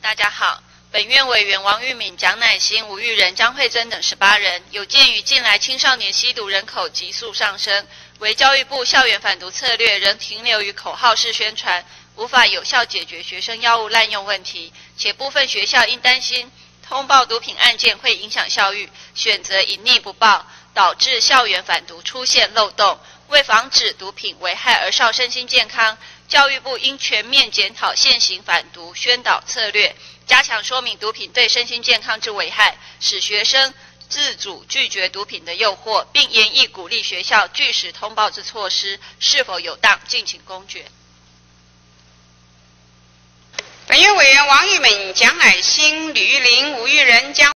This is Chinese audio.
大家好，本院委员王玉敏、蒋乃馨、吴玉仁、张慧珍等十八人，有鉴于近来青少年吸毒人口急速上升，为教育部校园反毒策略仍停留于口号式宣传，无法有效解决学生药物滥用问题，且部分学校因担心通报毒品案件会影响校育，选择隐匿不报，导致校园反毒出现漏洞。为防止毒品危害儿少身心健康，教育部应全面检讨现行反毒宣导策略，加强说明毒品对身心健康之危害，使学生自主拒绝毒品的诱惑，并严议鼓励学校据实通报之措施是否有当，敬请公决。本院委员王玉敏、蒋乃馨、吕玉玲、吴玉仁将。